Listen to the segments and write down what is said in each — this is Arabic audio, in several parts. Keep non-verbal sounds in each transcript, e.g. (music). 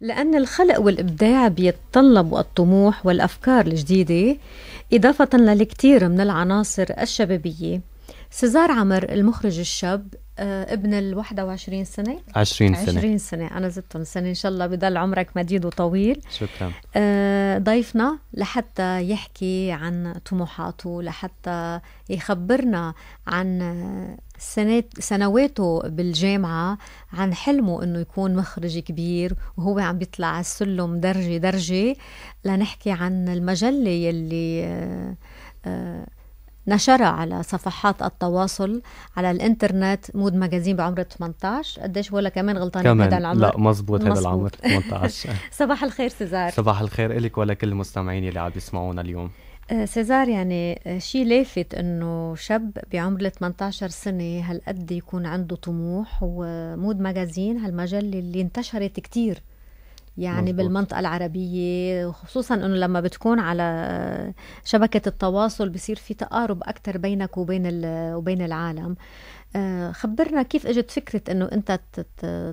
لأن الخلق والإبداع بيتطلبوا الطموح والأفكار الجديدة إضافة للكثير من العناصر الشبابية. سيزار عمر المخرج الشاب آه، ابن ال 21 سنة؟ 20 سنة. 20 سنة. أنا زدتهم سنة. إن شاء الله بضل عمرك مديد وطويل. شكرا. آه، ضيفنا لحتى يحكي عن طموحاته لحتى يخبرنا عن سنات سنواته بالجامعة عن حلمه إنه يكون مخرج كبير وهو عم بيطلع السلم درجة درجة. لنحكي عن المجلة يلي نشرها على صفحات التواصل على الإنترنت Mood Magazine بعمر 18 قديش ولا كمان غلطان كمان. هذا العمر؟ لا مزبوط هذا العمر 18 (laughs) صباح الخير سيزار. صباح الخير لك ولا كل المستمعين اللي عم يسمعونا اليوم. آه، سيزار يعني آه، شيء لافت إنه شاب بعمر 18 سنة هالقد يكون عنده طموح و Mood Magazine هالمجلة اللي انتشرت كتير يعني مزبوط. بالمنطقة العربية خصوصا إنه لما بتكون على شبكة التواصل بصير في تقارب أكثر بينك وبين وبين العالم آه، خبرنا كيف إجت فكرة إنه أنت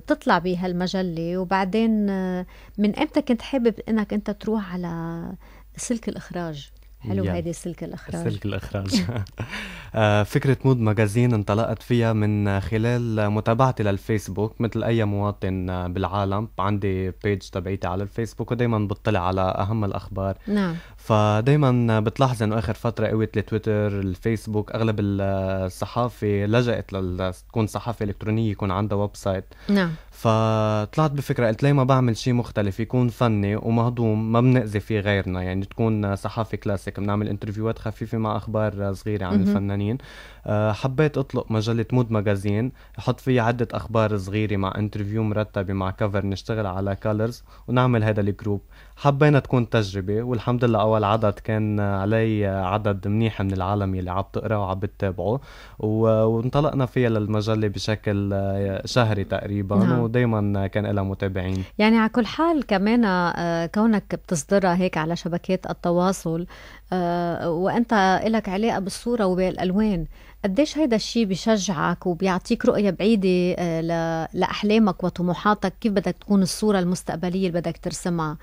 تطلع بهالمجلة وبعدين آه، من إمتى كنت حابب إنك أنت تروح على سلك الإخراج حلو هيدي سلك الإخراج. سلك الإخراج. (laughs) آه، فكرة مود ماجازين انطلقت فيها من خلال متابعتي للفيسبوك مثل أي مواطن بالعالم. عندي page تبعيتي على الفيسبوك ودائما بطلع على أهم الأخبار. نعم. فدايما بتلاحظ إنه آخر فترة قوت التويتر الفيسبوك أغلب الصحافة لجأت لتكون صحافة إلكترونية يكون عندها website. نعم. فطلعت بفكرة قلت ليه ما بعمل شيء مختلف؟ يكون فني ومهضوم ما بنأذي فيه غيرنا. يعني تكون صحافه كلاسيك بنعمل interview هات خفيفة مع أخبار صغيرة عن الفنانين. آه، حبيت أطلق مجلة Mood Magazine أحط فيها عدة أخبار صغيرة مع interview مرتبة مع cover نشتغل على colors ونعمل هذا ال group. حبينا تكون تجربة والحمد لله أول عدد كان علي عدد منيح من العالم يلي عم تقرأ وعم بتتابعه. وانطلقنا فيها للمجلة بشكل شهري تقريبا. نعم. ودايما كان لها متابعين. يعني على كل حال كمان آه، كونك بتصدرها هيك على شبكات التواصل آه، وأنت لك علاقة بالصورة وبالالوان قديش هيدا الشيء بشجعك وبيعطيك رؤية بعيدة آه، لأحلامك وطموحاتك؟ كيف بدك تكون الصورة المستقبلية اللي بدك ترسمها؟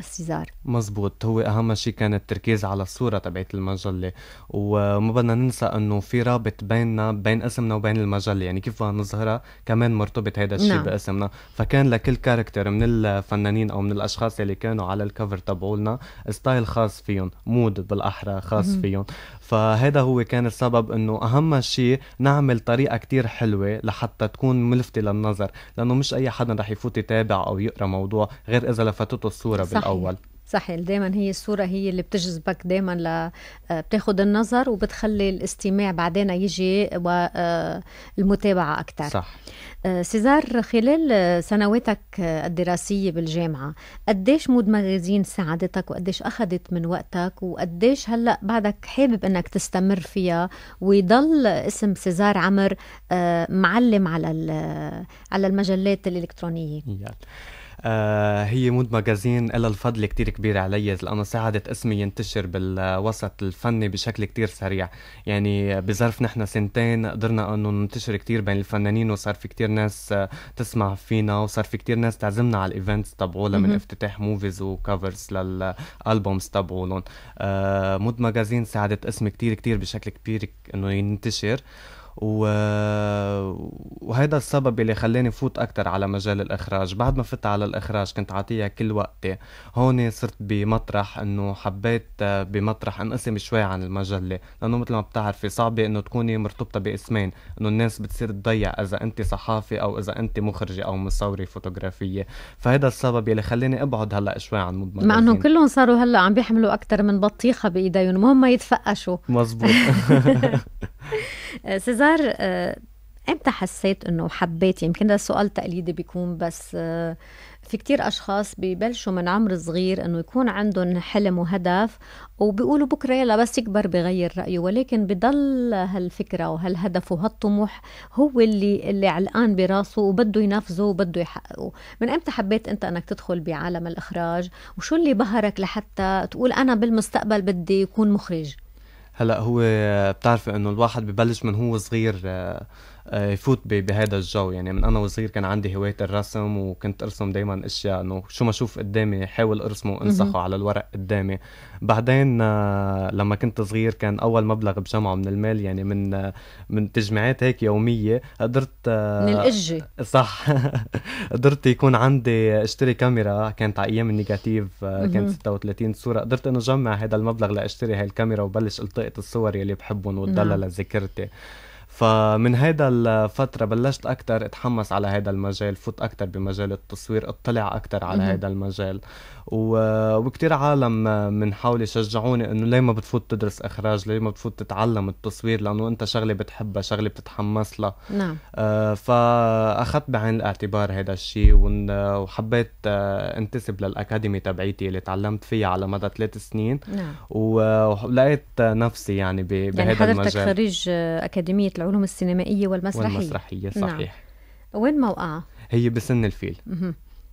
سيزار. مزبوط. هو أهم شيء كان التركيز على الصورة تبعت المجلة. وما بدنا ننسى أنه في رابط بيننا بين اسمنا وبين المجلة. يعني كيف بدنا نظهرها؟ كمان مرتبط هذا الشيء نعم. باسمنا. فكان لكل character من الفنانين أو من الأشخاص اللي كانوا على ال cover تبعولنا style خاص فيهم mood بالأحرى خاص فيهم. فهذا هو كان السبب أنه أهم شيء نعمل طريقة كتير حلوة لحتى تكون ملفتة للنظر. لأنه مش أي حدا رح يفوت يتابع أو يقرأ موضوع غير إذا لفتته الصورة صحيح. بالاول صحيح. دائما هي الصورة هي اللي بتجذبك دائما ل آه، بتاخذ النظر وبتخلي الاستماع بعدين يجي والمتابعة أكثر صح. آه، سيزار خلال سنواتك الدراسية بالجامعة قديش مود ماجازين ساعدتك وقديش أخذت من وقتك وقديش هلأ بعدك حابب أنك تستمر فيها ويضل اسم سيزار عمرو آه، معلم على على المجلات الإلكترونية؟ آه هي Mood Magazine لها الفضل كتير كبير علي لأنه ساعدت اسمي ينتشر بالوسط الفني بشكل كتير سريع. يعني بظرف نحن سنتين قدرنا أنه ننتشر كتير بين الفنانين وصار في كتير ناس تسمع فينا وصار في كتير ناس تعزمنا على ال events تبعولها من افتتاح movies و covers لل albums تبعولهم آه Mood Magazine ساعدت اسمي كتير كتير بشكل كبير إنه ينتشر. و... وهذا السبب اللي خلاني فوت أكتر على مجال الإخراج. بعد ما فت على الإخراج كنت عطيها كل وقتي. هون صرت بمطرح أنه حبيت بمطرح انقسم شوي عن المجلة لأنه مثل ما بتعرفي صعبة أنه تكوني مرتبطة باسمين. أنه الناس بتصير تضيع إذا أنت صحافي أو إذا أنت مخرجة أو مصورة فوتوغرافية. فهذا السبب اللي خلاني أبعد هلأ شوي عن مود مع أنه كلهم صاروا هلأ عم بيحملوا أكتر من بطيخة بإيديهم. المهم ما يتفقشوا. مزبوط. (laughs) (laughs) سيزار آه، إمتى حسيت إنه حبيت؟ يمكن ده سؤال تقليدي بيكون بس آه، في كتير أشخاص ببلشوا من عمر صغير إنه يكون عندهم حلم وهدف وبيقولوا بكرة يلا بس يكبر بغير رأيه ولكن بضل هالفكرة وهالهدف وهالطموح هو اللي اللي علقان براسه وبده ينفذه وبده يحققه. من إمتى حبيت أنت إنك تدخل بعالم الإخراج؟ وشو اللي بهرك لحتى تقول أنا بالمستقبل بدي اكون مخرج؟ هلأ هو بتعرفي إنه الواحد ببلش من هو صغير آه، يفوت بهذا الجو. يعني من أنا وصغير كان عندي هواية الرسم وكنت أرسم دائما أشياء إنه شو ما أشوف قدامي حاول أرسمه وانسخه على الورق قدامي. بعدين آه، لما كنت صغير كان أول مبلغ بجمعه من المال يعني من آه، من تجميعات هيك يومية قدرت من الاجه صح. (laughs) قدرت يكون عندي أشتري كاميرا كانت على أيام ال negative كانت 36 صورة. قدرت إنه جمع هذا المبلغ لأشتري هاي الكاميرا وبلش ألتقط الصور يلي بحبهم نعم. لذاكرتي فمن هيدا الفترة بلشت أكتر أتحمس على هذا المجال فوت أكتر بمجال التصوير أطلع أكتر على هذا المجال. وكتير عالم من حولي يشجعوني إنه ليه ما بتفوت تدرس إخراج؟ ليه ما بتفوت تتعلم التصوير؟ لأنه أنت شغلة بتحبها شغلة بتتحمس لها. نعم. آه فأخذت بعين الاعتبار هذا الشيء وحبيت آه انتسب لل academy تبعيتي اللي تعلمت فيها على مدى ثلاث سنين. نعم. ولقيت نفسي يعني بهذا يعني حضرتك المجال. خريج أكاديمية العلوم السينمائية والمسرحية. والمسرحية صحيح. نعم. وين موقعها؟ هي بسن الفيل.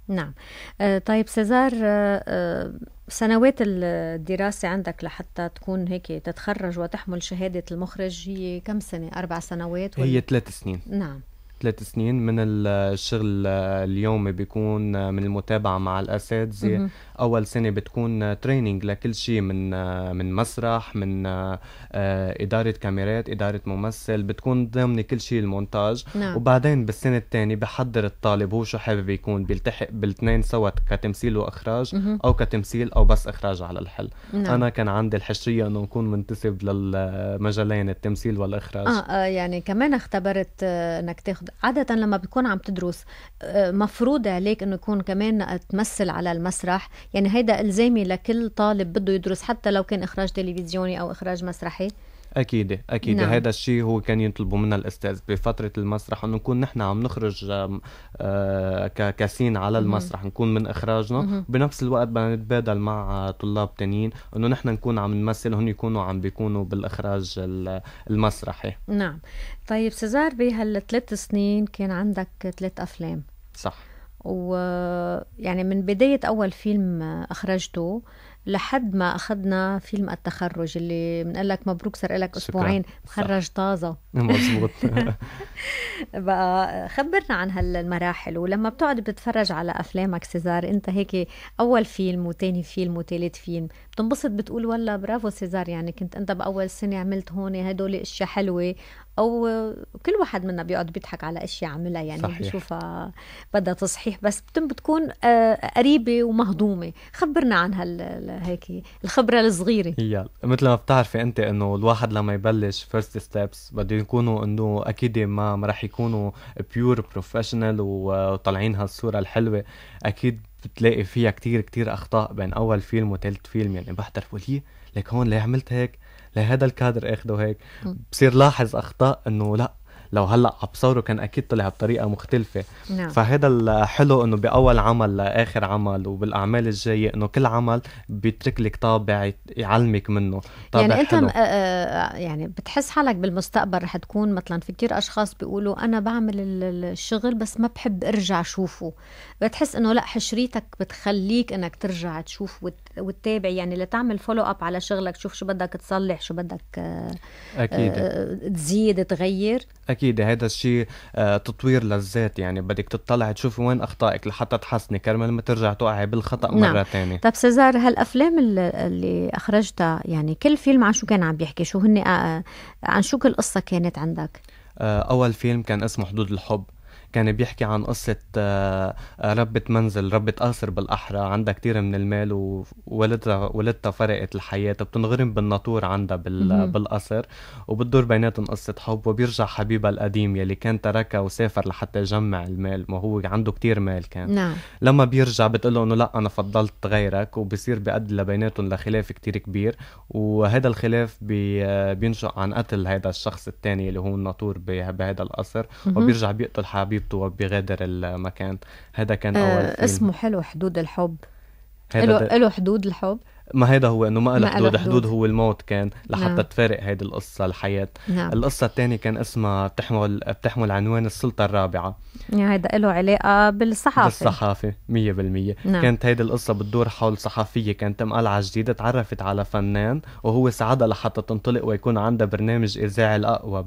نعم آه طيب سيزار آه, آه، سنوات الدراسة عندك لحتى تكون هيك تتخرج وتحمل شهادة المخرج هي كم سنة؟ أربع سنوات؟ ولا؟ هي ثلاث سنين نعم ثلاث سنين من الشغل اليومي بيكون من المتابعة مع الأساتذة. أول سنة بتكون تريننج لكل شيء من من مسرح من إدارة كاميرات إدارة ممثل بتكون ضمن كل شيء المونتاج. نعم. وبعدين بالسنة الثانية بحضر الطالب هو شو حابب يكون بيلتحق بالاثنين سوا كتمثيل وإخراج أو كتمثيل أو بس إخراج على الحل. نعم. أنا كان عندي الحشرية إنه نكون منتسب للمجالين التمثيل والإخراج. آه, آه يعني كمان اختبرت آه إنك تاخذ عادة لما بتكون عم تدرس آه، مفروض عليك إنه يكون كمان تمثل على المسرح. يعني هيدا إلزامي لكل طالب بده يدرس حتى لو كان إخراج تلفزيوني أو إخراج مسرحي. أكيد أكيد. نعم. هذا الشيء هو كان يطلبه منا الأستاذ بفترة المسرح انه نكون نحن عم نخرج آه كاسين على المسرح نكون من إخراجنا. بنفس الوقت بدنا نتبادل مع طلاب تانيين أنه نحن نكون عم نمثل هن يكونوا عم بيكونوا بالإخراج المسرحي. نعم. طيب سيزار بهالثلاث سنين كان عندك ثلاث أفلام. صح. ويعني من بداية أول فيلم أخرجته لحد ما أخذنا فيلم التخرج اللي بنقول لك مبروك صار لك أسبوعين. مخرج طازة. (laughs) مزبوط (laughs) بقى خبرنا عن هالمراحل ولما بتقعد بتتفرج على افلامك سيزار أنت هيك أول فيلم وتاني فيلم وتالت فيلم بتنبسط بتقول والله برافو سيزار يعني كنت انت بأول سنة عملت هون هدول إشياء حلوة أو كل واحد منا بيقعد بيضحك على إشياء عملها يعني صحيح. بشوفها بدها تصحيح بس بتكون آه، قريبة ومهضومة. خبرنا عن هال هيك الخبرة الصغيرة. يلا مثل ما بتعرفي أنت إنه الواحد لما يبلش first steps بده يكونوا إنه أكيد ما ما راح يكونوا pure professional وطالعين هالصورة الحلوة. أكيد بتلاقي فيها كتير كتير أخطاء بين أول فيلم وثالث فيلم يعني بحضر بقول ليك هون ليه عملت هيك؟ لهذا الكادر أخده هيك؟ بصير لاحظ أخطاء إنه لا لو هلا عم بصوره كان أكيد طلع بطريقة مختلفة. نعم. فهذا الحلو إنه بأول عمل لآخر عمل وبالأعمال الجاية إنه كل عمل بيترك لك طابع يعلمك منه. طابع يعني أنت حلو. يعني بتحس حالك بالمستقبل رح تكون مثلا في كتير أشخاص بيقولوا أنا بعمل الشغل بس ما بحب أرجع أشوفه. بتحس إنه لا حشريتك بتخليك إنك ترجع تشوف وتتابع. يعني لتعمل follow up على شغلك شوف شو بدك تصلح شو بدك أكيد. تزيد تغير. أكيد. هذا الشيء آه، تطوير للذات. يعني بدك تطلع تشوفي وين أخطائك لحتى تحسني كرمال ما ترجع توقعي بالخطأ نعم. مرة ثانية طب سيزار هالأفلام اللي أخرجتها يعني كل فيلم عن شو كان عم بيحكي؟ شو هن آه، عن شو كل قصة كانت عندك؟ آه، أول فيلم كان اسمه حدود الحب. كان بيحكي عن قصة آه، آه، ربة منزل ربة قصر بالأحرى عندها كتير من المال وولدها ولدتها فرقت الحياة بتنغرم بالناطور عندها بالقصر وبتدور بيناتهم قصة حب وبيرجع حبيبها القديم يلي كان تركها وسافر لحتى يجمع المال ما هو عنده كتير مال كان. نعم. لما بيرجع بتقول إنه لأ أنا فضلت غيرك وبصير بيؤدي لبيناتهم لخلاف كتير كبير وهذا الخلاف بي بينشأ عن قتل هذا الشخص الثاني اللي هو الناطور بهذا القصر وبيرجع بيقتل حبيب حبيبته وبيغادر المكان. هذا كان أول آه فيلم. اسمه حلو حدود الحب. له حدود الحب. ما هيدا هو إنه ما له حدود حدود هو الموت كان لحتى نعم. تفارق هيدي القصة الحياة. نعم. القصة الثانية كان اسمها بتحمل بتحمل عنوان السلطة الرابعة. يعني هيدا له علاقة بالصحافة. بالصحافة 100% نعم. كانت هيدي القصة بتدور حول صحفية كانت تم قلعه جديده تعرفت على فنان وهو ساعدها لحتى تنطلق ويكون عندها برنامج إذاعي الأقوى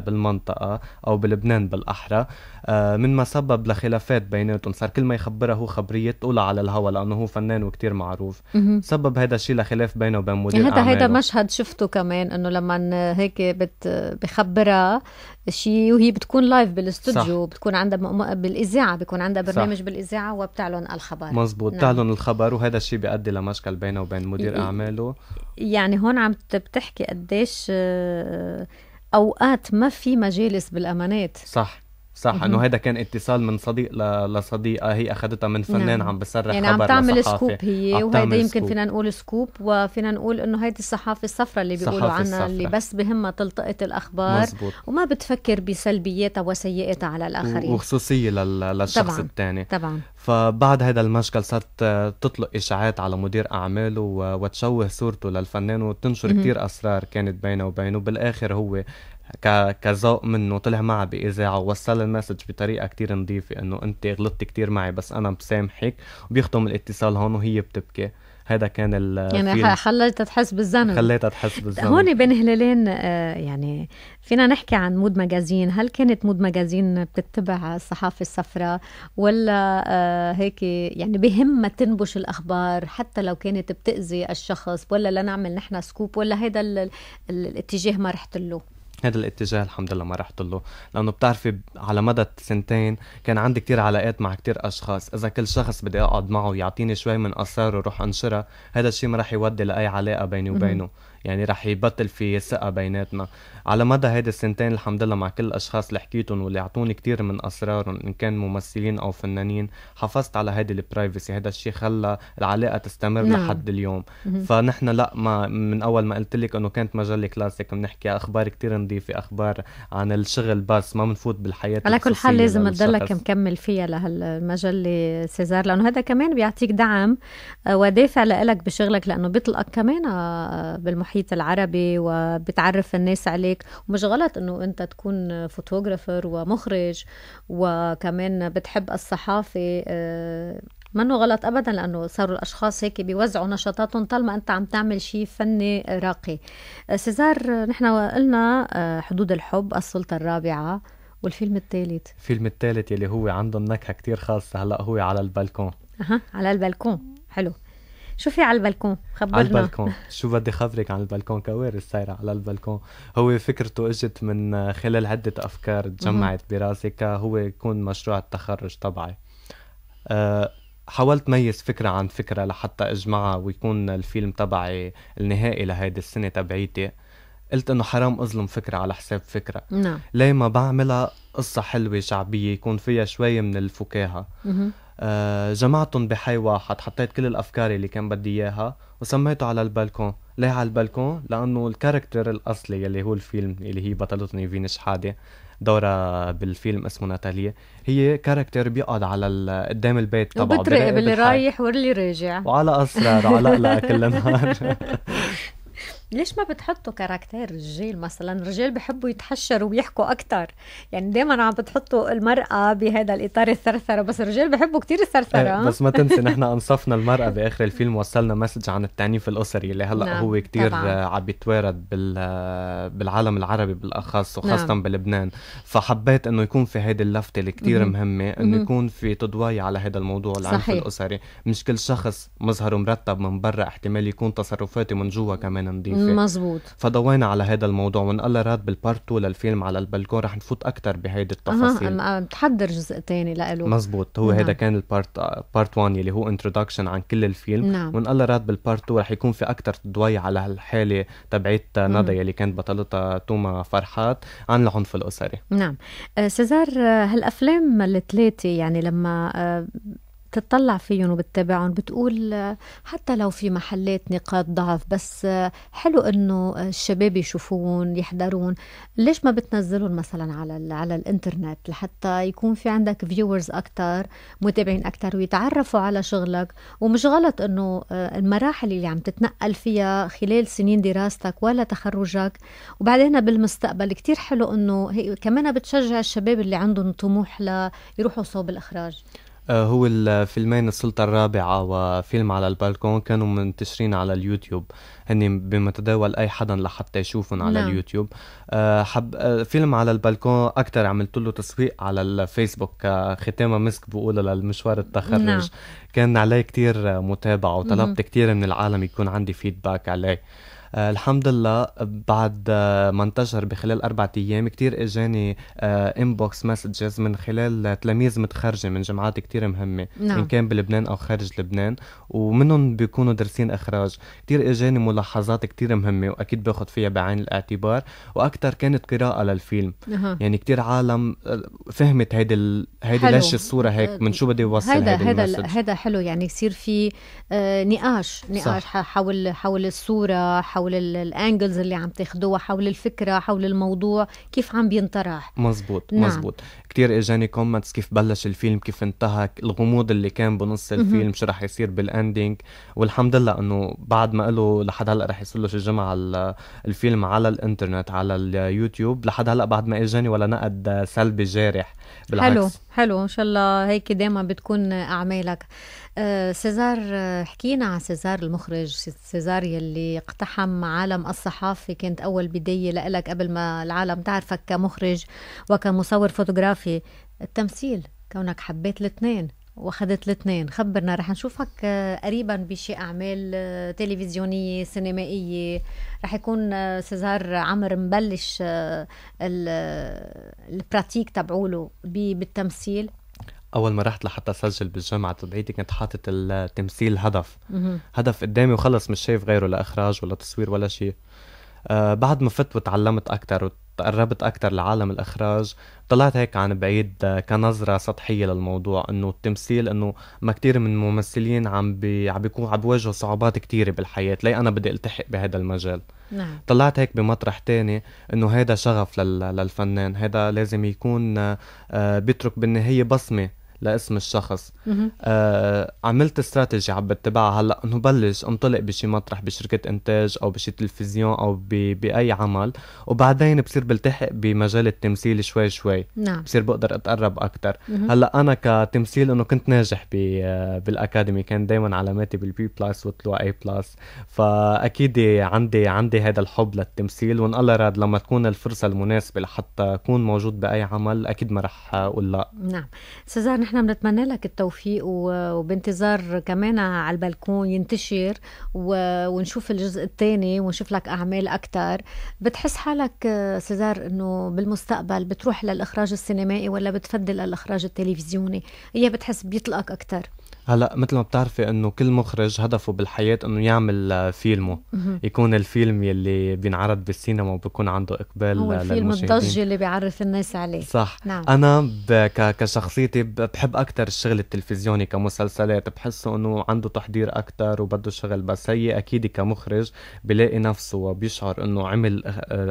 بالمنطقة أو بلبنان بالأحرى. آه، من ما سبب لخلافات بيناتهم صار كل ما يخبرها هو خبرية تقولها على الهوا لأنه هو فنان وكتير معروف. سبب هذا الشيء لخلاف بينه وبين مدير يعني هذا هيدا مشهد شفته كمان إنه لما هيك بت بخبرها شيء وهي بتكون لايف بالاستوديو بتكون عندها بالإذاعة بيكون عندها برنامج صح. بالإذاعة وبتعلن الخبر. مزبوط نعم. تعلن الخبر وهذا الشيء بيؤدي لمشكل بينه وبين مدير أعماله. يعني هون عم بتحكي قديش آه، أوقات ما في مجالس بالأمانات. صح. صح إنه هذا كان اتصال من صديق لصديقة هي أخذتها من فنان نعم. عم بسرح يعني عم تعمل scoop هي وهيدا يمكن. فينا نقول scoop وفينا نقول إنه هيدي الصحافة الصفراء اللي بيقولوا عنها. اللي بس بهمها تلتقط الأخبار مزبوط. وما بتفكر بسلبياتها وسيئاتها على الآخرين وخصوصية للشخص طبعا. الثاني طبعا فبعد هذا المشكل صارت تطلق إشاعات على مدير اعماله وتشوه صورته للفنان وتنشر كثير أسرار كانت بينه وبينه بالآخر هو كذوق منه طلع معها بإذاعة ووصل المسج بطريقة كتير نظيفة إنه أنت غلطت كتير معي بس أنا بسامحك وبيختم الاتصال هون وهي بتبكي. هذا كان ال يعني خليتها تحس بالذنب خليتها تحس بالذنب هون بين هلالين آه، يعني فينا نحكي عن Mood Magazine. هل كانت Mood Magazine بتتبع الصحافة الصفراء ولا آه، هيك يعني بهمها تنبش الأخبار حتى لو كانت بتأذي الشخص ولا لنعمل نحن scoop ولا هذا الاتجاه ما رحت له هذا الاتجاه الحمد لله ما رحت له لأنه بتعرفي على مدى سنتين كان عندي كتير علاقات مع كتير أشخاص. إذا كل شخص بدي أقعد معه يعطيني شوي من اسراره وروح انشرها هذا الشيء ما رح يودي لأي علاقة بيني وبينه. يعني رح يبطل في ثقه بيناتنا. على مدى هيدي السنتين الحمد لله مع كل الأشخاص اللي حكيتهم واللي أعطوني كثير من أسرارهم إن كان ممثلين أو فنانين حافظت على هيدي ال privacy هذا الشيء خلى العلاقة تستمر نعم. لحد اليوم. فنحن لا ما من أول ما قلت لك إنه كانت مجله كلاسيك بنحكي أخبار كثير نظيفة أخبار عن الشغل بس ما بنفوت بالحياة على كل حال لازم تضلك مكمل فيها لهالمجله سيزار لأنه هذا كمان بيعطيك دعم آه، ودافع لإلك بشغلك لأنه بيطلقك كمان آه، بالمحيط العربي وبتعرف الناس عليك. ومش غلط إنه أنت تكون photographer ومخرج وكمان بتحب الصحافة. آه، منه غلط ابدا لأنه صاروا الأشخاص هيك بيوزعوا نشاطاتهم طالما أنت عم تعمل شيء فني راقي. آه، سيزار نحن قلنا آه، حدود الحب السلطة الرابعة والفيلم الثالث. الفيلم الثالث يلي هو عنده نكهة كتير خاصة هلأ هو على البلكون. أها على البلكون. حلو. شو في على البلكون خبرنا على البلكون. شو بدي خبرك عن البلكون؟ كوارث صايره على البلكون. هو فكرته إجت من خلال عده أفكار تجمعت براسي كهو يكون مشروع التخرج تبعي. أه حاولت ميز فكرة عن فكرة لحتى أجمعها ويكون الفيلم تبعي النهائي لهيدي السنة تبعيتي. قلت إنه حرام أظلم فكرة على حساب فكرة. نعم. ليه ما بعملها؟ قصة حلوة شعبية يكون فيها شوي من الفكاهة. جمعتهم بحي واحد حطيت كل الأفكار اللي كان بدي إياها وسميته على البلكون. ليه على البلكون؟ لأنه ال character الأصلي اللي هو الفيلم اللي هي بطلته نيفين شحاده دورها بالفيلم اسمه ناتاليا. هي character بيقعد على قدام البيت تبعه وبتراقب اللي رايح واللي راجع. وعلى أسرار وعلى كل نهار (laughs) (laughs) ليش ما بتحطوا character رجال مثلا؟ الرجال بحبوا يتحشروا ويحكوا أكثر يعني دائما عم بتحطوا المرأة بهذا الإطار الثرثرة بس الرجال بحبوا كثير الثرثرة. إيه بس ما تنسي نحن أنصفنا المرأة بآخر الفيلم وصلنا مسج عن التعنيف الاسري اللي هلأ نعم. هو كثير عم بيتوارد بالعالم العربي بالأخص وخاصة نعم. بلبنان. فحبيت إنه يكون في هيدي اللفتة اللي كثير مهمة إنه يكون في تضوية على هذا الموضوع العنف صحيح. الاسري مش كل شخص مظهره مرتب من برا احتمال يكون تصرفاته من جوا كمان نظيفه مزبوط فضوينا على هذا الموضوع وان الله راد بال part 2 للفيلم على البلكون رح نفوت أكثر بهيدي التفاصيل. آه بتحضر جزء ثاني لإله. مزبوط هو هذا نعم. كان ال part part 1 يلي هو introduction عن كل الفيلم. نعم. وان الله راد بال part 2 رح يكون في أكثر ضوي على هالحاله تبعت ندى يلي كانت بطلتها توما فرحات عن العنف الأسري. نعم. آه، سيزار آه، هالأفلام الثلاثة يعني لما آه، بتطلع فيهم وبتتابعهم بتقول حتى لو في محلات نقاط ضعف بس حلو إنه الشباب يشوفون يحضرون. ليش ما بتنزلهم مثلا على على الإنترنت لحتى يكون في عندك فيورز أكثر متابعين أكثر ويتعرفوا على شغلك؟ ومش غلط إنه المراحل اللي عم تتنقل فيها خلال سنين دراستك ولا تخرجك. وبعدين بالمستقبل كتير حلو إنه كمان بتشجع الشباب اللي عندهم طموح ليروحوا صوب الإخراج. آه، هو الفيلمين السلطة الرابعة وفيلم على البالكون كانوا منتشرين على اليوتيوب. هني بمتداول أي حدا لحتى يشوفهم على نعم. اليوتيوب. آه، حب آه، فيلم على البالكون أكتر عملت له تسويق على الفيسبوك ختامه مسك بقولها للمشوار التخرج. نعم. كان عليه كتير متابعة وطلبت كتير من العالم يكون عندي feedback عليه. آه الحمد لله بعد آه ما انتشر بخلال أربعة أيام كتير إجاني آه inbox messages من خلال تلاميذ متخرجة من جامعات كتير مهمة نعم. إن كان بلبنان أو خارج لبنان ومنهم بيكونوا دارسين إخراج كتير إجاني ملاحظات كتير مهمة وأكيد باخد فيها بعين الاعتبار وأكتر كانت قراءة للفيلم أه. يعني كتير عالم آه، فهمت هيدي ال... هيدي ليش الصورة هيك من شو بدي أوصل هيدا هيدا هيدا, حلو يعني يصير في آه نقاش نقاش صح. حول حول الصورة حول حول ال angles اللي عم تاخدوها حول الفكرة حول الموضوع كيف عم بينطرح؟ مزبوط نعم. مزبوط. كتير إجاني comments كيف بلش الفيلم كيف انتهى الغموض اللي كان بنص الفيلم شو رح يصير بال ending والحمد لله إنه بعد ما له لحد هلأ رح يصير له شي جمعه الفيلم على الإنترنت على اليوتيوب لحد هلأ بعد ما إجاني ولا نقد سلبي جارح. بالعكس. حلو حلو. إن شاء الله هيك دائما بتكون أعمالك. سيزار آه، حكينا عن سيزار المخرج سيزار يلي اقتحم عالم الصحافة كانت أول بداية لإلك قبل ما العالم تعرفك كمخرج وكمصور فوتوغرافي. التمثيل كونك حبيت الاثنين وأخذت الاثنين. خبرنا رح نشوفك آه، قريبا بشي أعمال تلفزيونية سينمائية. رح يكون سيزار عمر مبلش البراتيك تبعوله بالتمثيل. أول ما رحت لحتى أسجل بالجامعة تبعيتي كنت حاطط التمثيل هدف. هدف قدامي وخلص مش شايف غيره لاخراج ولا تصوير ولا شيء آه بعد ما فت وتعلمت أكثر وتقربت أكثر لعالم الإخراج طلعت هيك عن بعيد كنظرة سطحية للموضوع إنه التمثيل إنه ما كتير من الممثلين عم بي عم بيكون عم بيواجهوا صعوبات كتيرة بالحياة ليه أنا بدي ألتحق بهذا المجال؟ نعم. طلعت هيك بمطرح تاني إنه هذا شغف للفنان هذا لازم يكون آه بيترك بالنهاية بصمة. لاسم الشخص. آه عملت استراتيجي عم بتبعها. هلأ إنه بلش انطلق بشي مطرح بشركة إنتاج أو بشي تلفزيون أو بأي عمل. وبعدين بصير بلتحق بمجال التمثيل شوي شوي. نعم. بصير بقدر أتقرب أكثر هلأ أنا كتمثيل إنه كنت ناجح بال academy. كان دائما علاماتي بال B plus وطلوع A plus فأكيد عندي عندي هذا الحب للتمثيل. وإن الله راد لما تكون الفرصة المناسبة لحتى أكون موجود بأي عمل أكيد ما رح أقول لا. نعم. سيزار نحن بنتمنى لك التوفيق وبانتظار كمان على البلكون ينتشر ونشوف الجزء الثاني ونشوف لك أعمال أكثر بتحس حالك سيزار إنه بالمستقبل بتروح للإخراج السينمائي ولا بتفضل الإخراج التلفزيوني؟ هي بتحس بيطلقك أكثر هلا مثل ما بتعرفي إنه كل مخرج هدفه بالحياة إنه يعمل فيلمه. يكون الفيلم يلي بينعرض بالسينما وبكون عنده إقبال هو الفيلم الضج اللي بيعرف الناس عليه. صح. نعم. أنا كشخصيتي بحب أكثر الشغل التلفزيوني كمسلسلات بحسه إنه عنده تحضير أكثر وبده شغل بس. هي أكيد كمخرج بلاقي نفسه وبيشعر إنه عمل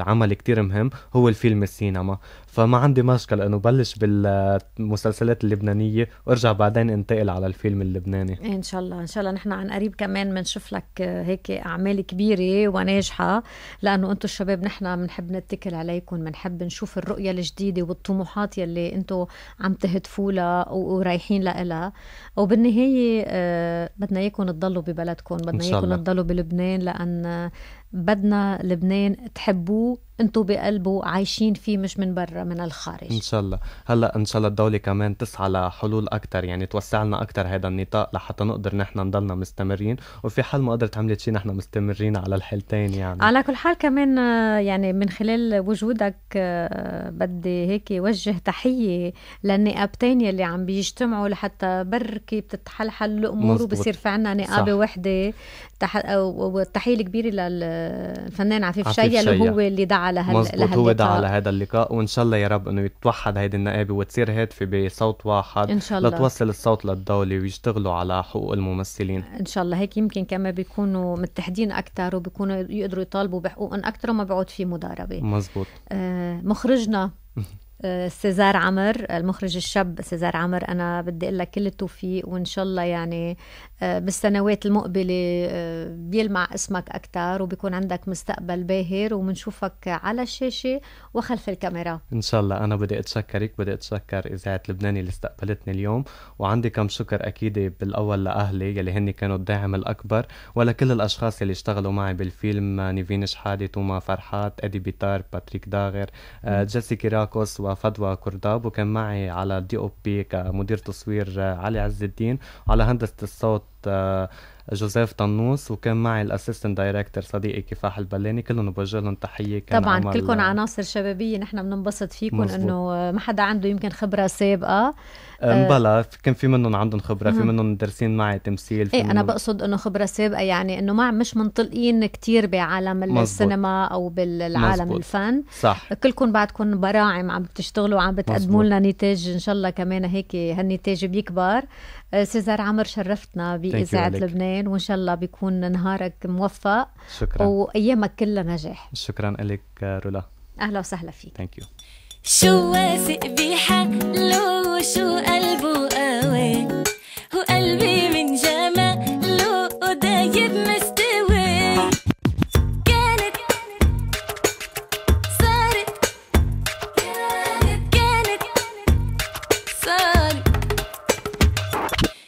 عمل كتير مهم هو الفيلم السينما. فما عندي مشكلة إنه بلش بالمسلسلات اللبنانية وأرجع بعدين أنتقل على الفيلم اللبناني. إن شاء الله إن شاء الله. نحن عن قريب كمان بنشوف لك هيك أعمال كبيرة وناجحة لأنه أنتم الشباب نحن بنحب نتكل عليكم بنحب نشوف الرؤية الجديدة والطموحات يلي أنتم عم تهدفوا لها ورايحين لها وبالنهاية آه، بدنا إياكم تضلوا ببلدكم بدنا إياكم تضلوا بلبنان لأن بدنا لبنان تحبوه أنتم بقلبه عايشين فيه مش من برا من الخارج. إن شاء الله. هلأ إن شاء الله الدولة كمان تسعى لحلول أكثر يعني توسع لنا أكثر هذا النطاق لحتى نقدر نحن نضلنا مستمرين. وفي حال ما قدرت عملت شيء نحن مستمرين على الحالتين يعني. على كل حال كمان يعني من خلال وجودك آه، بدي هيك وجه تحية للنقابتين يلي عم بيجتمعوا لحتى بركي بتتحلحل الأمور وبصير في عنا نقابة وحدة. تح... والتحية الكبيرة لل الفنان عفيف, عفيف شيا اللي هو اللي دعا لهال هو دعا لهذا اللقاء وإن شاء الله يا رب إنه يتوحد هيدي النقابة وتصير هاتفه بصوت واحد. إن شاء الله. لتوصل الصوت للدولة ويشتغلوا على حقوق الممثلين. إن شاء الله. هيك يمكن كمان بيكونوا متحدين أكثر وبيكونوا يقدروا يطالبوا بحقوقهم أكثر وما بيعود في مضاربه مزبوط آه مخرجنا (laughs) سيزار عمر المخرج الشاب سيزار عمر. أنا بدي أقول لك كل التوفيق وإن شاء الله يعني آه، بالسنوات المقبلة آه، بيلمع اسمك أكثر وبيكون عندك مستقبل باهر وبنشوفك على الشاشة وخلف الكاميرا. إن شاء الله. أنا بدي أتشكرك بدي أتشكر إذاعة لبنان يلي استقبلتني اليوم وعندي كم شكر أكيد بالأول لأهلي يلي هن كانوا الداعم الأكبر ولكل الأشخاص اللي اشتغلوا معي بالفيلم نيفين شحادة توما فرحات إدي بيتار باتريك داغر جيسي كيراكوس وفدوى كرداب وكان معي على ال DOP كمدير تصوير علي عز الدين وعلى هندسة الصوت آه، جوزيف طنوس وكان معي ال assistant director صديقي كفاح البلاني. كلهم بوجه لهم تحية. كان طبعا كلكم عناصر شبابية نحن بننبسط فيكم إنه ما حدا عنده يمكن خبرة سابقة. مبلا كان في منهم عندهم خبرة في منهم مدرسين معي تمثيل إيه أنا بقصد إنه خبرة سابقة يعني إنه ما مش منطلقين كتير بعالم مزبوط. السينما أو بالعالم مزبوط. الفن. صح. كلكم بعدكم براعم عم بتشتغلوا عم بتقدموا لنا نتاج إن شاء الله كمان هيك هالنتاج بيكبر. آه، سيزار عمر شرفتنا بإذاعة لبنان وإن شاء الله بيكون نهارك موفق. شكرا. وأيامك كلها نجاح. شكرا لك رولا. أهلا وسهلا فيك. thank you شو واثق بحلو وشو قلبه قوي. وقلبي من